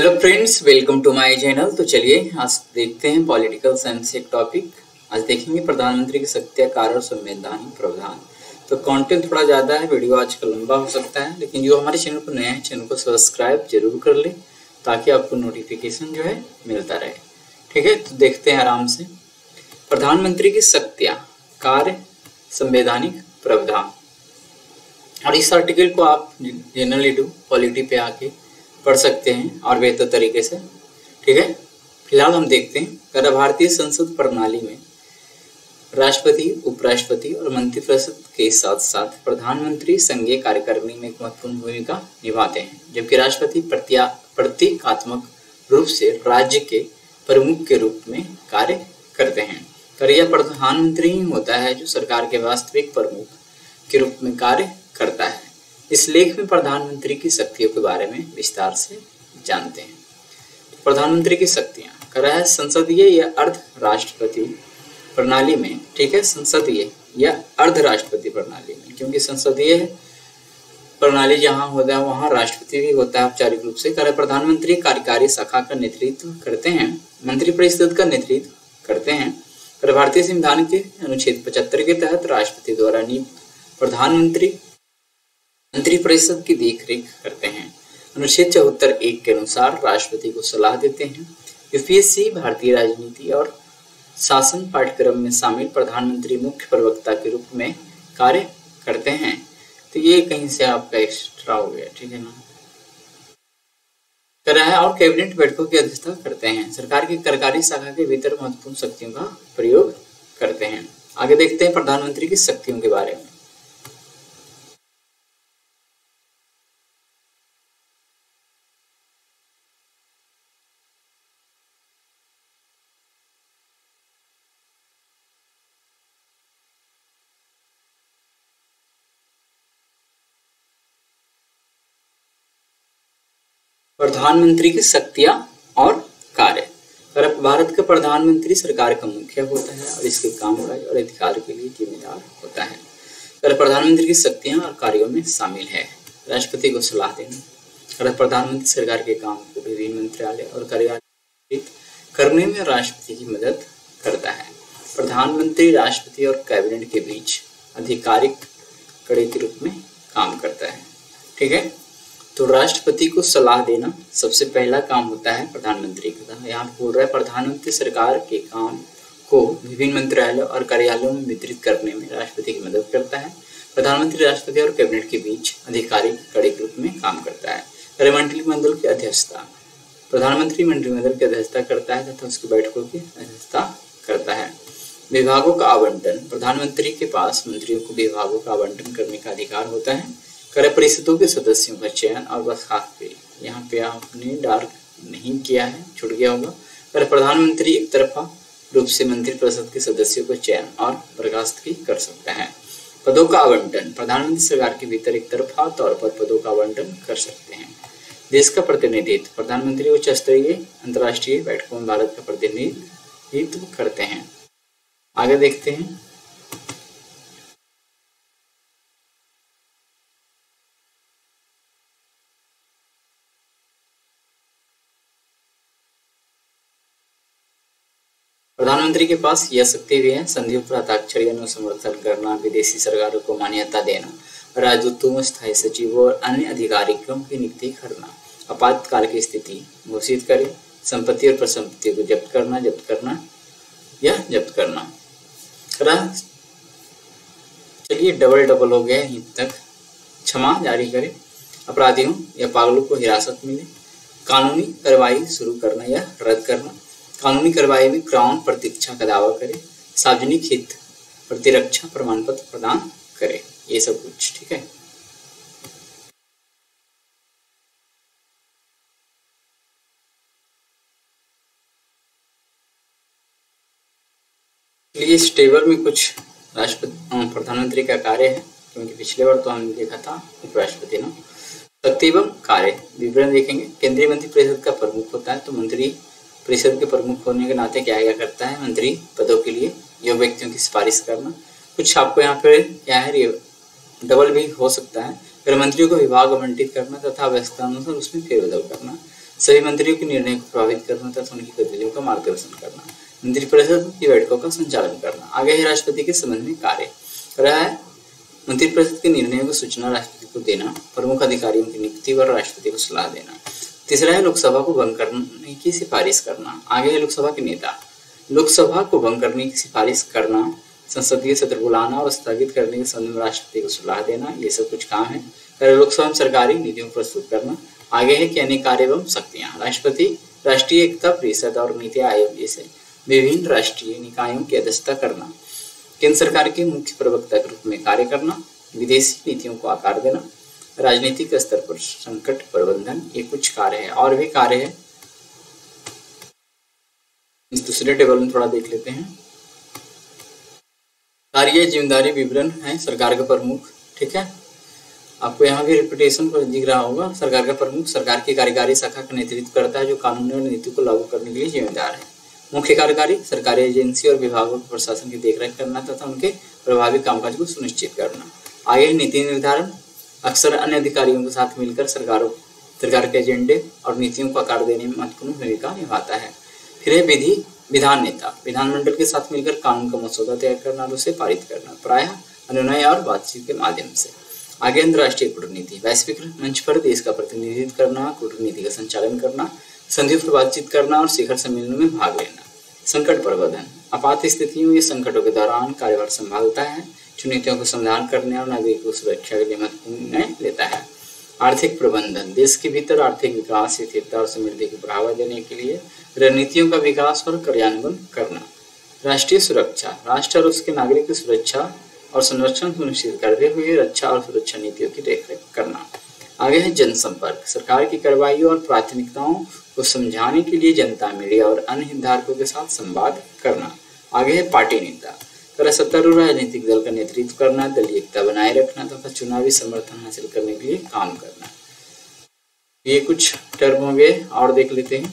Hello friends welcome to my channel तो चलिए, आज देखते हैं पॉलिटिकल साइंस एक टॉपिक आज देखेंगे प्रधानमंत्री की सत्याकार और संवैधानिक प्रावधान तो कंटेंट थोड़ा ज़्यादा है वीडियो आज का लंबा हो सकता है, लेकिन जो हमारे चैनल पर नया है चैनल को सब्सक्राइब ज़रूर कर ले, ताकि आपको नोटिफिकेशन जो है मिलता रहे। ठीक है तो देखते हैं आराम से। प्रधानमंत्री की शक्तियाँ कार्य संवैधानिक प्रावधान। और इस आर्टिकल को आप जनरली डू पॉलिटी पे आके पढ़ सकते हैं और बेहतर तरीके से। ठीक है? फ़िलहाल हम देखते हैं। अगर भारतीय संसद प्रणाली में राष्ट्रपति, उपराष्ट्रपति और मंत्रिपरिषद के साथ साथ प्रधानमंत्री संघीय कार्यकारिणी में एक महत्वपूर्ण भूमिका निभाते हैं, जबकि राष्ट्रपति प्रतीकात्मक रूप से राज्य के प्रमुख के रूप में कार्य करते हैं। कर यह प्रधानमंत्री ही होता है जो सरकार के वास्तविक प्रमुख के रूप में कार्य करता है। इस लेख में प्रधानमंत्री की शक्तियों के बारे में विस्तार से जानते हैं। प्रधानमंत्री की शक्तियाँ, करा है संसदीय या अर्ध राष्ट्रपति प्रणाली में, ठीक है, संसदीय या अर्ध राष्ट्रपति प्रणाली में, क्योंकि संसदीय प्रणाली जहाँ होता है, वहाँ राष्ट्रपति भी होता है, औपचारिक रूप से, कर प्रधानमंत्री कार्यकारी शाखा का नेतृत्व करते हैं, मंत्रिपरिषद का नेतृत्व करते हैं, कर भारतीय संविधान के अनुच्छेद पचहत्तर के तहत राष्ट्रपति द्वारा नियुक्त प्रधानमंत्री मंत्रिपरिषद की देखरेख करते हैं। अनुच्छेद चौहत्तर एक के अनुसार राष्ट्रपति को सलाह देते हैं। यूपीएससी भारतीय राजनीति और शासन पाठ्यक्रम में शामिल प्रधानमंत्री मुख्य प्रवक्ता के रूप में कार्य करते हैं। तो ये कहीं से आपका एक्स्ट्रा हो गया, ठीक है ना? कर है और कैबिनेट बैठकों की अध्यक्षता करते हैं। सरकार की सरकारी शाखा के भीतर महत्वपूर्ण शक्तियों का प्रयोग करते हैं। आगे देखते हैं प्रधानमंत्री की शक्तियों के बारे में। प्रधानमंत्री की शक्तियाँ और कार्य। और भारत का प्रधानमंत्री सरकार का मुखिया होता है और इसके कामकाज और अधिकार के लिए जिम्मेदार होता है। प्रधानमंत्री की शक्तियाँ और कार्यों में शामिल है। राष्ट्रपति को सलाह देना। अगर प्रधानमंत्री सरकार के काम को विभिन्न मंत्रालय और कार्यालय करने में राष्ट्रपति की मदद करता है। प्रधानमंत्री, राष्ट्रपति और कैबिनेट के बीच आधिकारिक कड़े के रूप में काम करता है। ठीक है? तो राष्ट्रपति को सलाह देना सबसे पहला काम होता है प्रधानमंत्री का। यहाँ बोल रहा है, प्रधानमंत्री सरकार के काम को विभिन्न मंत्रालयों और कार्यालयों में वितरित करने में राष्ट्रपति की मदद करता है। प्रधानमंत्री, राष्ट्रपति और कैबिनेट के बीच आधिकारिक कड़े रूप में काम करता है। मंत्रिमंडल की अध्यक्षता, प्रधानमंत्री मंत्रिमंडल की अध्यक्षता करता है तथा उसकी बैठकों की अध्यक्षता करता है। विभागों का आवंटन, प्रधानमंत्री के पास मंत्रियों को विभागों का आवंटन करने का अधिकार होता है। कर परिषदों के सदस्यों का चयन और बर्खास्त पे। यहाँ पे आपने डार्क नहीं किया है, छुट गया होगा। कर प्रधानमंत्री एक तरफा रूप से मंत्रिपरिषद के सदस्यों को चयन और बर्खास्त भी कर सकता है। पदों का आवंटन, प्रधानमंत्री सरकार के भीतर एक तरफा तौर पर पदों का आवंटन कर सकते हैं। देश का प्रतिनिधित्व, प्रधानमंत्री उच्च स्तरीय अंतर्राष्ट्रीय बैठकों में भारत का प्रतिनिधित्व करते हैं। आगे देखते हैं। प्रधानमंत्री के पास यह शक्ति भी है संधियों पर समर्थन करना, विदेशी सरकारों को मान्यता देना, राजदूतों स्थायी सचिव और अन्य अधिकारियों की नियुक्ति करना, आपातकाल की स्थिति घोषित करे, संपत्ति और प्रसंपत्ति को जब्त करना जब्त करना, या जब्त करना। चलिए, डबल डबल हो गया, यहीं तक। क्षमा जारी करे, अपराधियों या पागलों को हिरासत मिले कानूनी कार्रवाई शुरू करना या रद्द करना। कानूनी कार्रवाई में क्राउन प्रतीक्षा का दावा करे, सार्वजनिक हित प्रतिरक्षा प्रमाण पत्र प्रदान करे। ये सब कुछ, ठीक है? इस टेबल में कुछ राष्ट्रपति प्रधानमंत्री का कार्य है, क्योंकि पिछले बार तो हमने देखा था उपराष्ट्रपति, ना? शक्ति एवं कार्य, विवरण देखेंगे। केंद्रीय मंत्री परिषद का प्रमुख होता है तो मंत्री परिषद के प्रमुख होने के नाते क्या क्या करता है मंत्री पदों के लिए? योग्य व्यक्तियों की सिफारिश करना? कुछ आपको यहाँ पे क्या है डबल भी हो सकता है। फिर मंत्रियों को विभाग आवंटित करना तथा व्यवस्थानुसार उसमें फेरबदल करना। सभी मंत्रियों के निर्णय को प्रभावित करना तथा उनकी गतिविधियों का मार्गदर्शन करना। मंत्रिपरिषद की बैठकों का संचालन करना। आगे है राष्ट्रपति के संबंध में कार्य। रहा है, मंत्रिपरिषद के निर्णयों को सूचना राष्ट्रपति को देना, प्रमुख अधिकारियों की नियुक्ति व राष्ट्रपति को सलाह देना। तीसरा है लोकसभा को भंग करने की सिफारिश करना। आगे है लोकसभा के नेता। लोकसभा को भंग करने की सिफारिश करना, संसदीय सत्र बुलाना और स्थगित करने के संबंध में राष्ट्रपति को सलाह देना, ये सब कुछ काम है। लोकसभा में सरकारी नीतियों को प्रस्तुत करना। आगे है कि अनेक कार्य एवं शक्तियाँ। राष्ट्रपति, राष्ट्रीय एकता परिषद और नीति आयोग जैसे विभिन्न राष्ट्रीय निकायों की अध्यक्षता करना। केंद्र सरकार के मुख्य प्रवक्ता के रूप में कार्य करना। विदेशी नीतियों को आकार देना। राजनीतिक स्तर पर संकट, प्रबंधन, ये कुछ कार्य है, और भी कार्य है। इस दूसरे टेबल में थोड़ा देख लेते हैं। कार्य, ज़िम्मेदारी, विवरण है, सरकार का प्रमुख, ठीक है? आपको यहाँ भी रिपीटेशन पर दिख रहा होगा, सरकार का प्रमुख, सरकार की कार्यकारी शाखा का नेतृत्व करता है, जो कानून और नीति को लागू करने के लिए जिम्मेदार है। मुख्य कार्यकारी, सरकारी एजेंसी और विभागों के प्रशासन की देखरेख करना तथा उनके प्रभावी कामकाज को सुनिश्चित करना। आगे नीति निर्धारण अक्सर अन्य अधिकारियों के साथ मिलकर सरकारों, सरकार के एजेंडे और नीतियों को आकार देने में महत्वपूर्ण भूमिका निभाता है। फिर है विधि, विधान नेता, विधानमंडल के साथ मिलकर कानून का मसौदा तैयार करना और उसे पारित करना, प्राय अनुनय और बातचीत के माध्यम से। आगे अंतर्राष्ट्रीय कूटनीति, वैश्विक मंच पर देश का प्रतिनिधित्व करना, कूटनीति का संचालन करना संधियों पर बातचीत करना और शिखर सम्मेलन में भाग लेना। संकट प्रबंधन, आपात स्थितियों या संकटों के दौरान कार्यभार संभालता है। चुनौतियों को समाधान करने और नागरिकों की सुरक्षा के लिए महत्वपूर्ण निर्णय लेता है। आर्थिक प्रबंधन, देश के भीतर आर्थिक विकास, स्थिरता और समृद्धि को बढ़ावा देने के लिए रणनीतियों का विकास और कार्यान्वयन करना। राष्ट्रीय सुरक्षा, राष्ट्र और उसके नागरिक की सुरक्षा और संरक्षण सुनिश्चित करते हुए रक्षा और सुरक्षा नीतियों की देखरेख करना। आगे है जनसंपर्क, सरकार की कार्रवाई और प्राथमिकताओं को समझाने के लिए जनता, मीडिया और अन्य हितधारकों के साथ संवाद करना। आगे है पार्टी नेता कर सत्तारूढ़ राजनीतिक दल का नेतृत्व करना, दलीय एकता बनाए रखना तथा चुनावी समर्थन हासिल करने के लिए काम करना। ये कुछ टर्म हो गए और देख लेते हैं।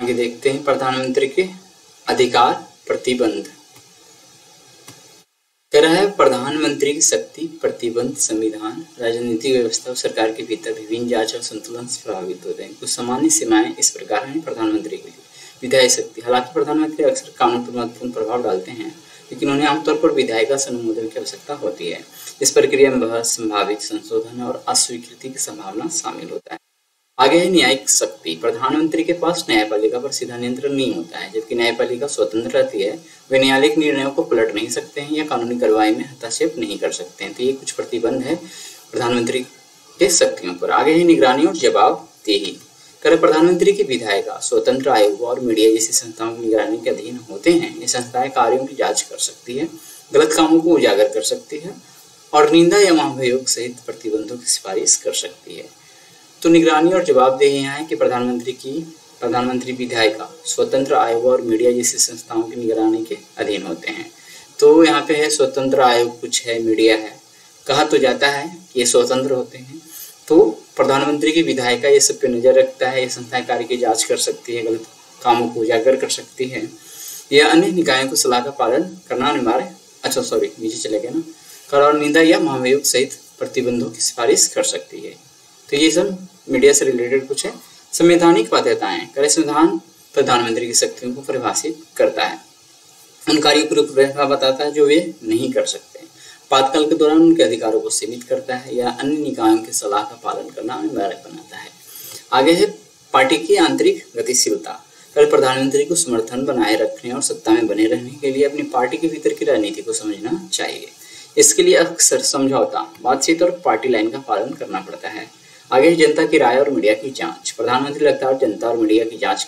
आगे देखते हैं, प्रधानमंत्री के अधिकार प्रतिबंध। कह रहा है, प्रधानमंत्री की शक्ति प्रतिबंध संविधान राजनीतिक व्यवस्था और सरकार के भीतर विभिन्न जाँच और संतुलन से प्रभावित होते हैं। कुछ सामान्य सीमाएँ इस प्रकार हैं, प्रधानमंत्री के लिए। विधायी शक्ति, हालाँकि प्रधानमंत्री अक्सर कानून पर महत्वपूर्ण प्रभाव डालते हैं, लेकिन उन्हें आमतौर पर विधायिका से अनुमोदन की आवश्यकता होती है। इस प्रक्रिया में बहुत संभावित संशोधन और अस्वीकृति की संभावना शामिल होता है। आगे न्यायिक शक्ति। प्रधानमंत्री के पास न्यायपालिका पर सीधा नियंत्रण नहीं होता है, जबकि न्यायपालिका स्वतंत्र रहती है। वे न्यायालयिक निर्णयों को पलट नहीं सकते हैं या कानूनी कार्रवाई में हस्तक्षेप नहीं कर सकते हैं। तो ये कुछ प्रतिबंध है प्रधानमंत्री के शक्तियों पर। आगे है निगरानी और जवाब देही। कर प्रधानमंत्री की विधायिका, स्वतंत्र आयोग और मीडिया जैसी संस्थाओं की निगरानी के अधीन होते हैं। ये संस्थाएँ कार्यों की जाँच कर सकती है, गलत कामों को उजागर कर सकती है और निंदा या महाभियोग सहित प्रतिबंधों की सिफारिश कर सकती है। तो निगरानी और जवाबदेही यहाँ है कि प्रधानमंत्री की, प्रधानमंत्री विधायिका स्वतंत्र आयोग और मीडिया जैसी संस्थाओं की निगरानी के अधीन होते हैं। तो यहाँ पे है, स्वतंत्र आयोग कुछ है, मीडिया है। कहा तो जाता है कि ये स्वतंत्र होते हैं। तो प्रधानमंत्री की विधायिका ये सब पे नज़र रखता है, ये संस्थाएँ कार्य की जाँच कर सकती है, गलत कामों को उजागर कर सकती है। या अन्य निकायों को सलाह का पालन करना अनिवार्य। अच्छा सॉरी नीचे चले गए ना। कर और निंदा या महाभियोग सहित प्रतिबंधों की सिफारिश कर सकती है। तो ये सब मीडिया से रिलेटेड कुछ है। संवैधानिक बाध्यताएँ कर संविधान प्रधानमंत्री की शक्तियों को परिभाषित करता है। उन कार्यों की रूपरेखा बताता है जो वे नहीं कर सकते। पातकाल के दौरान उनके अधिकारों को सीमित करता है या अन्य निकायों की सलाह का पालन करना अनिवार्य बनाता है। आगे है, पार्टी की आंतरिक गतिशीलता। कर प्रधानमंत्री को समर्थन बनाए रखने और सत्ता में बने रहने के लिए अपनी पार्टी के भीतर की राजनीति को समझना चाहिए। इसके लिए अक्सर समझौता, बातचीत और पार्टी लाइन का पालन करना पड़ता है। आगे जनता की राय और मीडिया की जाँच। प्रधानमंत्री लगातार जनता और मीडिया की जाँच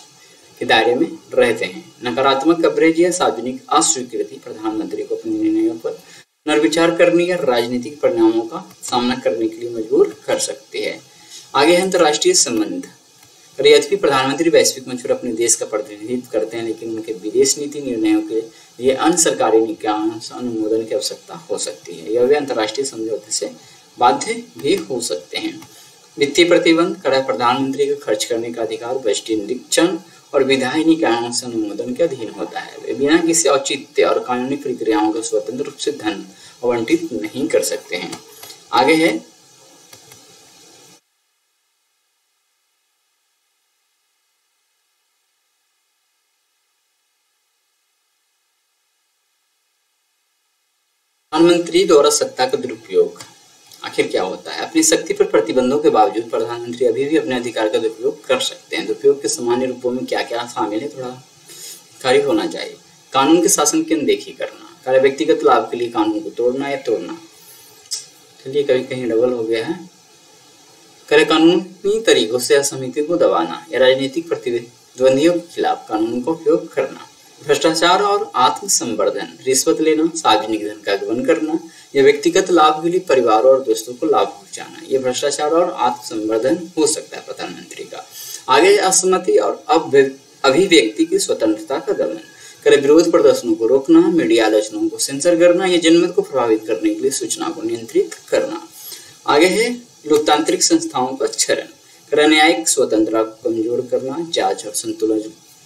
के दायरे में रहते हैं। नकारात्मक कवरेज या सार्वजनिक अस्वीकृति प्रधानमंत्री को अपने निर्णयों पर नरविचार करने या राजनीतिक परिणामों का सामना करने के लिए मजबूर कर सकती है। आगे है अंतर्राष्ट्रीय संबंध। यद्यपि प्रधानमंत्री वैश्विक मंच पर अपने देश का प्रतिनिधित्व करते हैं, लेकिन उनके विदेश नीति निर्णयों के लिए अन्य सरकारी निकायों से अनुमोदन की आवश्यकता हो सकती है। या वे अंतर्राष्ट्रीय समझौते से बाध्य भी हो सकते हैं। वित्तीय प्रतिबंध कड़ा प्रधानमंत्री का खर्च करने का अधिकार बजटीय निरीक्षण और विधायी निकायों से अनुमोदन के अधीन होता है। बिना किसी औचित्य और कानूनी प्रक्रियाओं का स्वतंत्र रूप से धन आवंटित नहीं कर सकते हैं। आगे है। प्रधानमंत्री द्वारा सत्ता का दुरुपयोग। आखिर क्या होता है? अपनी शक्ति पर प्रतिबंधों के बावजूद प्रधानमंत्री अभी भी अपने अधिकार का दुरुपयोग कर सकते हैं। दुरुपयोग के सामान्य रूपों में क्या क्या शामिल है? थोड़ा कार्य होना चाहिए। कानून के शासन की अनदेखी करना, कार्य व्यक्तिगत लाभ के लिए कानून को तोड़ना या तोड़ना। चलिए, कभी कहीं डबल हो गया है। करे कानूनी तरीकों से असमिति को दबाना या राजनीतिक प्रतिद्वंदियों के खिलाफ कानून का उपयोग करना। भ्रष्टाचार और आत्म संवर्धन रिश्वत लेना, सार्वजनिक धन का गबन करना, या व्यक्तिगत लाभ के लिए परिवार और दोस्तों को लाभ पहुंचाना, ये भ्रष्टाचार और आत्म संवर्धन हो सकता है प्रधानमंत्री का। आगे असहमति और अभिव्यक्ति की स्वतंत्रता का दमन करे विरोध प्रदर्शनों को रोकना, मीडिया आलोचनाओं को सेंसर करना, या जनमत को प्रभावित करने के लिए सूचना को नियंत्रित करना। आगे है लोकतांत्रिक संस्थाओं का क्षरण, कर न्यायिक स्वतंत्रता को कमज़ोर करना, जाँच और संतुलन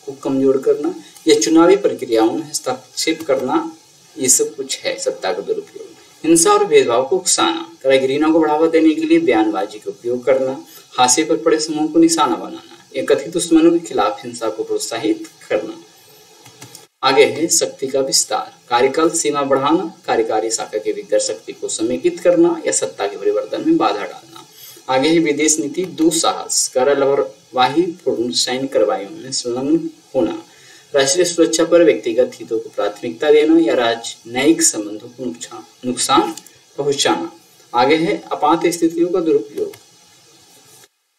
को कमज़ोर करना या चुनावी प्रक्रियाओं में हस्तक्षेप करना, ये सब कुछ है सत्ता का दुरुपयोग। हिंसा और भेदभाव को उकसाना कारागिरीना को बढ़ावा देने के लिए बयानबाजी का उपयोग करना, हाशिए पर पड़े समूह को निशाना बनाना, या कथित दुश्मनों के खिलाफ हिंसा को प्रोत्साहित करना। आगे है शक्ति का विस्तार, कार्यकाल सीमा बढ़ाना, कार्यकारी शाखा के भीतर शक्ति को समेकित करना या सत्ता के परिवर्तन में बाधा डालना। आगे है विदेश नीति दुसाहस कार्यवाही पूर्ण सैन्य कार्रवाई में संलग्न होना। राष्ट्रीय सुरक्षा पर व्यक्तिगत हितों को प्राथमिकता देना या राजनयिक संबंधों को नुकसान नुकसान पहुंचाना। आगे है आपात स्थितियों का दुरुपयोग।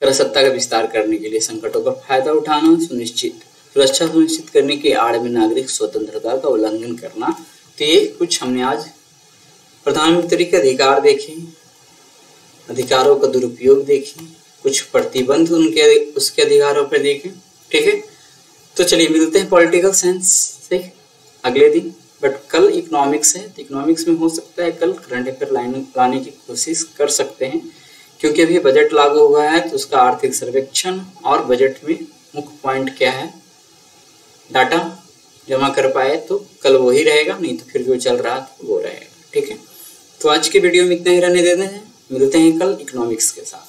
सत्ता का विस्तार करने के लिए संकटों का फ़ायदा उठाना सुनिश्चित। सुरक्षा सुनिश्चित करने के आड़ में नागरिक स्वतंत्रता का उल्लंघन करना। तो ये कुछ हमने आज प्रधानमंत्री के अधिकार देखे, अधिकारों का दुरुपयोग देखे कुछ प्रतिबंध उनके, उसके अधिकारों पर देखे, ठीक है? तो चलिए मिलते हैं पॉलिटिकल साइंस से, अगले दिन। बट कल इकोनॉमिक्स है तो इकोनॉमिक्स में हो सकता है कल करंट अफेयर लाइन, लाने की कोशिश कर सकते हैं। क्योंकि अभी बजट लागू हुआ है तो उसका आर्थिक सर्वेक्षण और बजट में मुख्य पॉइंट क्या है? डाटा जमा कर पाए तो कल वही रहेगा, नहीं तो फिर जो चल रहा था वो रहेगा, ठीक है? तो आज के वीडियो में इतना ही रहने देते हैं। मिलते हैं कल इकोनॉमिक्स के साथ।